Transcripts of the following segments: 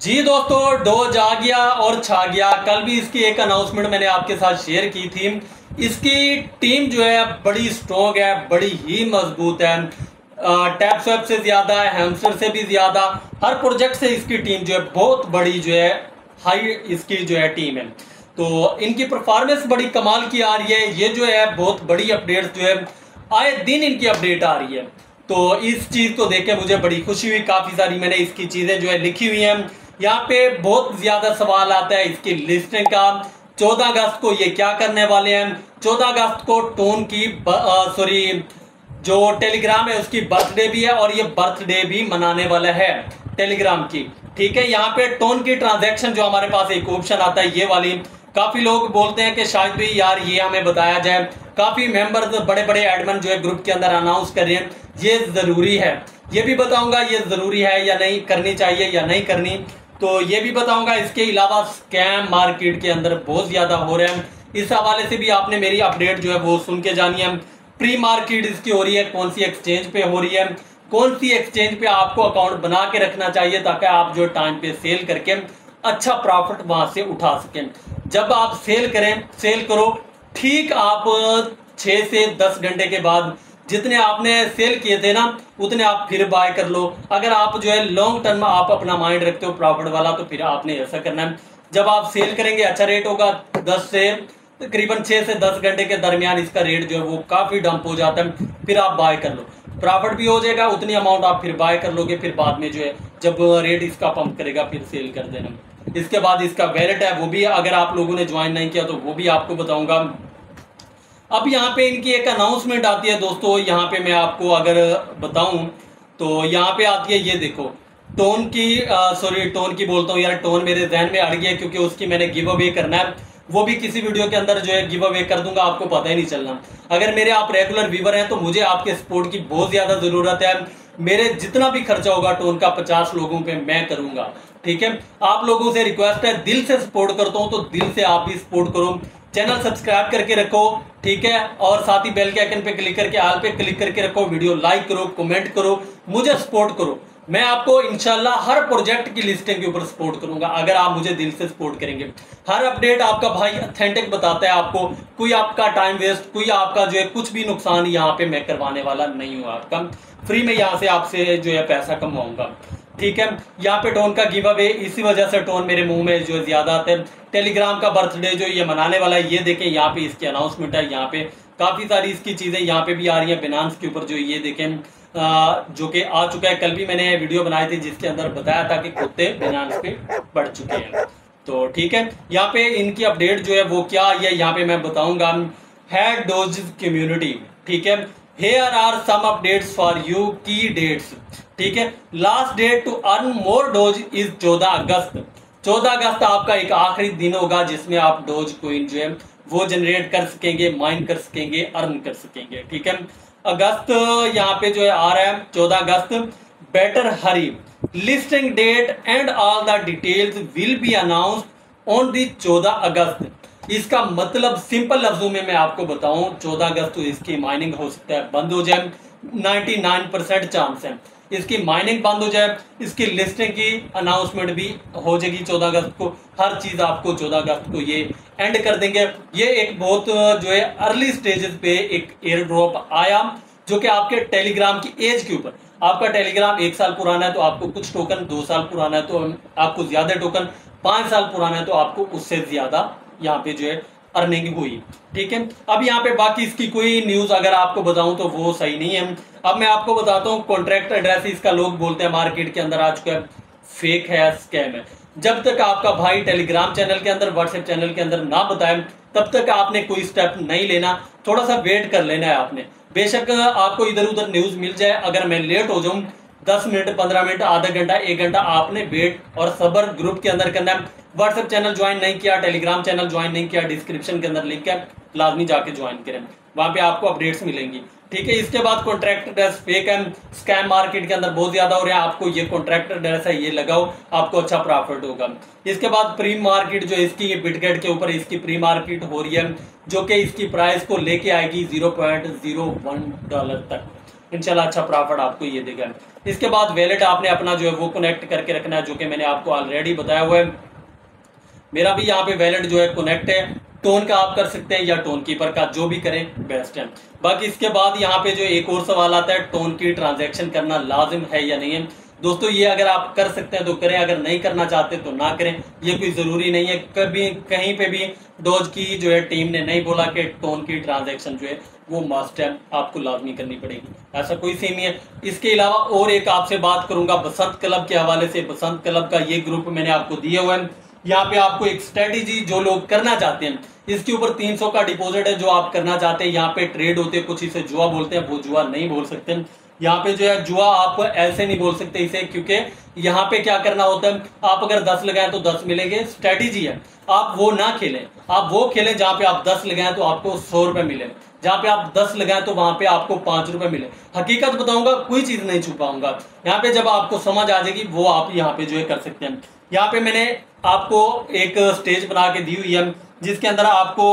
जी दोस्तों डोज आ गया और छा गया। कल भी इसकी एक अनाउंसमेंट मैंने आपके साथ शेयर की थी। इसकी टीम जो है बड़ी स्ट्रॉन्ग है, बड़ी ही मज़बूत है। टैप स्वैप से ज़्यादा हेमस्टर से भी ज़्यादा, हर प्रोजेक्ट से इसकी टीम जो है, बहुत बड़ी जो है हाई इसकी जो है टीम है। तो इनकी परफॉर्मेंस बड़ी कमाल की आ रही है। ये जो है, बहुत बड़ी अपडेट जो है, आए दिन इनकी अपडेट आ रही है। तो इस चीज़ को देख के मुझे बड़ी खुशी हुई। काफ़ी सारी मैंने इसकी चीज़ें जो है लिखी हुई हैं। यहाँ पे बहुत ज़्यादा सवाल आता है इसकी लिस्टिंग का। चौदह अगस्त को ये क्या करने वाले हैं? चौदह अगस्त को टोन की सॉरी जो टेलीग्राम है उसकी बर्थडे भी है और ये बर्थडे भी मनाने वाला है टेलीग्राम की। ठीक है, यहाँ पे टोन की ट्रांजैक्शन जो हमारे पास एक ऑप्शन आता है ये वाली। काफ़ी लोग बोलते हैं कि शायद भी यार ये हमें बताया जाए। काफ़ी मेंबर्स बड़े बड़े एडमन जो है ग्रुप के अंदर अनाउंस कर रहे हैं। ये ज़रूरी है। ये भी बताऊँगा, ये ज़रूरी है या नहीं, करनी चाहिए या नहीं करनी। तो ये भी बताऊँगा, इसके अलावा स्कैम मार्केट के अंदर बहुत ज़्यादा हो रहे हैं। इस हवाले से भी आपने मेरी अपडेट जो है वो सुन के जानी है। प्री मार्केट इसकी हो रही है, कौन सी एक्सचेंज पे हो रही है? कौन सी एक्सचेंज पे आपको अकाउंट बना के रखना चाहिए ताकि आप जो टाइम पे सेल करके अच्छा प्रॉफिट वहाँ से उठा सकें? जब आप सेल करें सेल करो, ठीक आप छह से दस घंटे के बाद जितने आपने सेल किए थे ना, उतने आप फिर बाय कर लो। अगर आप जो है लॉन्ग टर्म में आप अपना माइंड रखते हो प्रॉफिट वाला तो फिर आपने ऐसा करना है। जब आप सेल करेंगे अच्छा रेट होगा दस से, तकरीबन छह से दस घंटे के दरमियान इसका रेट जो है वो काफ़ी डंप हो जाता है। फिर आप बाय कर लो। प्रॉफिट भी हो जाएगा, उतनी अमाउंट आप फिर बाय कर लोगे, फिर बाद में जो है, जब रेट इसका पंप करेगा, फिर सेल कर देना। इसके बाद इसका वैलेट है, वो भी अगर आप लोगों ने ज्वाइन नहीं किया तो वो भी आपको बताऊँगा। अब यहाँ पे इनकी एक अनाउंसमेंट आती है दोस्तों, यहाँ पे मैं आपको अगर बताऊँ तो यहाँ पे आती है ये देखो। टोन की सॉरी टोन की बोलता हूँ यार, टोन मेरे जहन में अड़ गया क्योंकि उसकी मैंने गिव अवे करना है। वो भी किसी वीडियो के अंदर जो है गिव अवे कर दूँगा, आपको पता ही नहीं चलना। अगर मेरे आप रेगुलर व्यूवर हैं तो मुझे आपके सपोर्ट की बहुत ज़्यादा ज़रूरत है। मेरे जितना भी खर्चा होगा टोन का, पचास लोगों पे मैं करूँगा, ठीक है? आप लोगों से रिक्वेस्ट है, दिल से सपोर्ट करता हूँ तो दिल से आप भी सपोर्ट करो। चैनल सब्सक्राइब करके रखो, ठीक है? और साथ ही बेल के आइकन पे क्लिक करके, आल पे क्लिक करके रखो वीडियो लाइक करो कमेंट करो, मुझे सपोर्ट करो। मैं आपको इंशाल्लाह हर प्रोजेक्ट की लिस्टिंग के ऊपर सपोर्ट करूँगा, अगर आप मुझे दिल से सपोर्ट करेंगे। हर अपडेट आपका भाई अथेंटिक बताता है आपको, कोई आपका टाइम वेस्ट कोई आपका जो है कुछ भी नुकसान यहाँ पे मैं करवाने वाला नहीं हूँ आपका। फ्री में यहाँ से आपसे जो है पैसा कमाऊँगा। ठीक है यहाँ पे टोन का गिव अवे इसी वजह से टोन मेरे मुँह में जो ज़्यादा आते हैं। टेलीग्राम का बर्थडे जो ये मनाने वाला है ये देखें यहाँ पे इसकी अनाउंसमेंट है यहाँ पे काफ़ी सारी इसकी चीज़ें यहाँ पे भी आ रही है। बिनांस के ऊपर जो ये देखें आ, जो कि आ चुका है। कल भी मैंने वीडियो बनाई थी जिसके अंदर बताया था कि कुत्ते बिनांस पे बढ़ चुके हैं। तो ठीक है यहाँ पे इनकी अपडेट जो है वो क्या आई है यहाँ पे मैं बताऊँगा। हैड डोज कम्युनिटी ठीक है। Here are some updates for you की डेट्स ठीक है? Last date to earn more dogs is चौदह अगस्त। चौदह अगस्त आपका एक आखिरी दिन होगा जिसमें आप डोज कोइन जो है, वो जनरेट कर सकेंगे माइन कर सकेंगे अर्न कर सकेंगे, ठीक है? अगस्त यहाँ पे जो है आ रहा है, चौदह अगस्त। Better hurry listing date and all the details will be announce on the चौदह अगस्त। इसका मतलब सिंपल लफ्जों में मैं आपको बताऊँ, चौदह अगस्त तो इसकी माइनिंग हो सकता है, बंद हो जाए। 99 परसेंट चांस है। इसकी माइनिंग बंद हो जाए, इसकी लिस्टिंग की अनाउंसमेंट भी हो जाएगी चौदह अगस्त को। हर चीज़ आपको चौदह अगस्त को ये एंड कर देंगे। ये एक बहुत, जो है अर्ली स्टेजेस पे एक एयर ड्रॉप आया, जो कि आपके टेलीग्राम की एज के ऊपर। आपका टेलीग्राम एक साल पुराना है तो आपको कुछ टोकन दो साल पुराना है तो आपको ज़्यादा टोकन पाँच साल पुराना है तो आपको उससे ज़्यादा यहाँ पे, जो है अर्निंग हुई। ठीक है? अब यहाँ पे बाकी इसकी कोई न्यूज़ अगर आपको बताऊँ तो वो सही नहीं है। अब मैं आपको बताता हूँ कॉन्ट्रैक्ट एड्रेस इसका लोग बोलते हैं मार्केट के अंदर आ चुका फेक है स्कैम है। जब तक आपका भाई टेलीग्राम चैनल के अंदर व्हाट्सएप चैनल के अंदर ना बताए, तब तक आपने कोई स्टेप नहीं लेना। थोड़ा सा वेट कर लेना है आपने। बेशक आपको इधर उधर न्यूज़ मिल जाए, अगर मैं लेट हो जाऊँ, दस मिनट, पंद्रह मिनट, आधा घंटा, एक घंटा आपने वेट और सबर ग्रुप के अंदर करना है। व्हाट्सएप चैनल ज्वाइन नहीं किया टेलीग्राम चैनल ज्वाइन नहीं किया डिस्क्रिप्शन के अंदर लिंक है लाजमी जाके ज्वाइन करें। वहाँ पे आपको अपडेट्स मिलेंगी। ठीक है, इसके बाद contract address fake M scam market के अंदर बहुत ज़्यादा हो रहा है। आपको ये कॉन्ट्रैक्ट ड्रेस है, ये लगाओ, आपको अच्छा प्रॉफिट होगा। इसके बाद प्री मार्केट जो इसकी बिटगेट के ऊपर इसकी प्री मार्केट हो रही है, जो कि इसकी प्राइस को लेके आएगी zero point zero one dollar तक। इंशाल्लाह अच्छा प्रॉफिट आपको ये देगा। इसके बाद वैलेट आपने अपना जो है वो कनेक्ट करके रखना है, जो कि मैंने आपको ऑलरेडी बताया हुआ है। मेरा भी यहाँ पे वैलेट जो है कनेक्ट है। टोन का आप कर सकते हैं या टोन कीपर का, जो भी करें बेस्ट है। बाकी इसके बाद यहाँ पे जो एक और सवाल आता है, टोन की ट्रांजेक्शन करना लाजिम है या नहीं है? दोस्तों, ये अगर आप कर सकते हैं तो करें, अगर नहीं करना चाहते तो ना करें। ये कोई ज़रूरी नहीं है। कभी, कहीं पे भी डोज की जो है टीम ने नहीं बोला कि टोन की ट्रांजैक्शन जो है, वो मस्ट है। आपको लाजमी करनी पड़ेगी। ऐसा कोई सीन नहीं है। इसके अलावा और एक आपसे बात करूँगा, बसंत क्लब के हवाले से। बसंत क्लब का ये ग्रुप मैंने आपको दिया हुआ है। यहाँ पे आपको एक स्ट्रेटेजी जो लोग करना चाहते हैं, इसके ऊपर 300 का डिपॉजिट है जो आप करना चाहते हैं। यहाँ पे ट्रेड होते हैं, कुछ इसे जुआ बोलते हैं, वो जुआ नहीं बोल सकते यहाँ पे जो है, जुआ आप ऐसे नहीं बोल सकते इसे, क्योंकि यहाँ पे क्या करना होता है, आप अगर दस लगाए तो दस मिलेंगे स्ट्रेटेजी है। आप वो ना खेलें, आप वो खेलें जहाँ पे आप दस लगाए तो आपको सौ रुपए मिले। जहाँ पे आप दस लगाए तो वहाँ पे आपको पाँच रुपए मिले। हकीकत बताऊँगा, कोई चीज़ नहीं छुपाऊँगा यहाँ पे जब आपको समझ आ जाएगी, वो आप यहाँ पे जो है कर सकते हैं। यहाँ पे मैंने आपको एक स्टेज बना के दी हुई है, जिसके अंदर आपको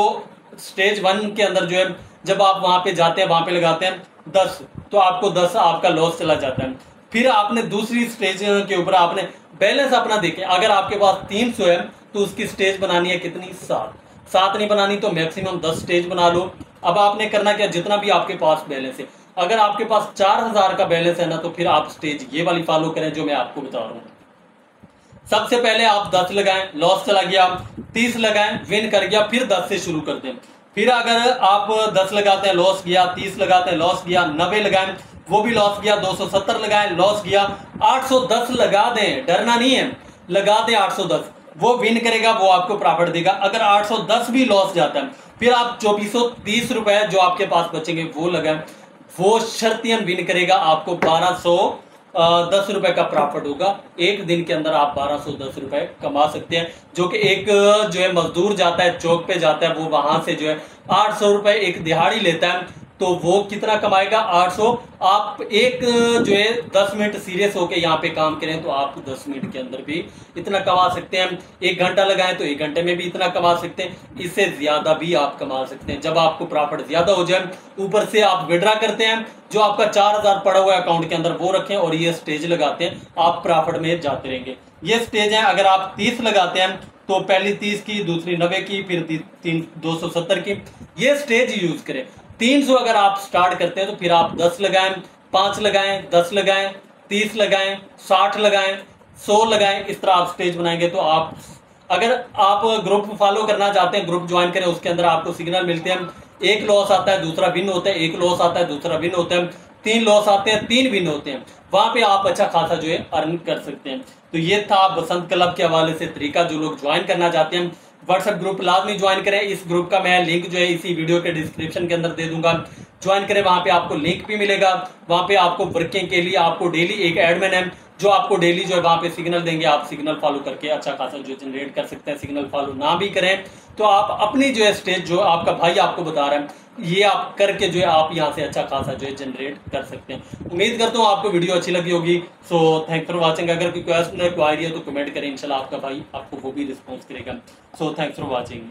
स्टेज वन के अंदर जो है, जब आप वहाँ पे जाते हैं, वहाँ पे लगाते हैं, दस तो आपको दस आपका लॉस चला जाता है। फिर आपने दूसरी स्टेज के ऊपर आपने बैलेंस अपना देखे, अगर आपके पास तीन सौ है तो उसकी स्टेज बनानी है कितनी? सात। सात नहीं बनानी तो मैक्सिमम दस स्टेज बना लो। अब आपने करना क्या? जितना भी आपके पास बैलेंस है। अगर आपके पास चार हज़ार का बैलेंस है ना तो फिर आप स्टेज ये वाली फॉलो करें, जो मैं आपको बता रहा हूँ। सबसे पहले आप दस लगाएँ लॉस चला गया तीस लगाएँ विन कर गया, फिर दस से शुरू कर दें। फिर अगर आप दस लगाते हैं लॉस गया, तीस लगाते हैं लॉस गया, नब्बे लगाएँ, वो भी लॉस गया 270 लगाएँ लॉस गया 810 लगा दें, डरना नहीं है, लगा दें 810 वो विन करेगा, वो आपको प्रॉफिट देगा। अगर 810 भी लॉस जाता है, फिर आप चौबीस रुपए जो आपके पास बचेंगे, वो लगाएँ। वो शर्तियन विन करेगा, आपको बारह दस रुपए का प्रॉफिट होगा। एक दिन के अंदर आप बारह सौ, दस रुपए कमा सकते हैं, जो कि एक, जो है मजदूर जाता है, चौक पे जाता है, वो वहाँ से जो है आठ सौ रुपए एक दिहाड़ी लेता है। तो वो कितना कमाएगा? 800 आप एक, जो है 10 मिनट सीरियस होके यहाँ पे काम करें तो आप 10 मिनट के अंदर भी इतना कमा सकते हैं। एक घंटा लगाएँ तो एक घंटे में भी इतना कमा सकते हैं। इससे ज़्यादा भी आप कमा सकते हैं। जब आपको प्रॉफिट ज़्यादा हो जाए, ऊपर से आप विड्रा करते हैं, जो आपका चार हज़ार पड़ा हुआ अकाउंट के अंदर, वो रखें और ये स्टेज लगाते हैं। आप प्रॉफिट में जाते रहेंगे। ये स्टेज है, अगर आप तीस लगाते हैं तो पहली तीस की, दूसरी नब्बे की, फिर तीन, दो सौ सत्तर की। ये स्टेज यूज़ करें। तीन सौ अगर आप स्टार्ट करते हैं तो फिर आप दस लगाएँ, पाँच लगाएँ, दस लगाएँ, तीस लगाएँ, साठ लगाएँ, सौ लगाएँ, इस तरह आप स्टेज बनाएँगे। तो आप, अगर आप ग्रुप फॉलो करना चाहते हैं ग्रुप ज्वाइन करें, उसके अंदर आपको सिग्नल मिलते हैं। एक लॉस आता है, दूसरा विन होता है, एक लॉस आता है, दूसरा विन होता है, तीन लॉस आते हैं, तीन विन होते हैं। वहाँ पे आप अच्छा खासा जो है अर्न कर सकते हैं। तो ये था बसंत क्लब के हवाले से तरीका, जो लोग ज्वाइन करना चाहते हैं। व्हाट्सएप ग्रुप लाजमी ज्वाइन करें। इस ग्रुप का मैं लिंक जो है इसी वीडियो के डिस्क्रिप्शन के अंदर दे दूँगा। ज्वाइन करें, वहाँ पे आपको लिंक भी मिलेगा। वहाँ पे आपको वर्किंग के लिए आपको डेली एक एडमिन है, जो आपको डेली जो है वहाँ पे सिग्नल देंगे। आप सिग्नल फॉलो करके अच्छा खासा जो जनरेट कर सकते हैं। सिग्नल फॉलो ना भी करें तो आप अपनी जो है स्टेज जो आपका भाई आपको बता रहा है ये आप करके जो है, आप यहाँ से अच्छा खासा जो है जनरेट कर सकते हैं। उम्मीद करता हूँ आपको वीडियो अच्छी लगी होगी। सो थैंक फॉर वॉचिंग अगर कोई क्वेश्चन क्वारी है तो कमेंट करें। इंशाल्लाह आपका भाई आपको वो भी रिस्पॉन्स करेगा। So thanks for watching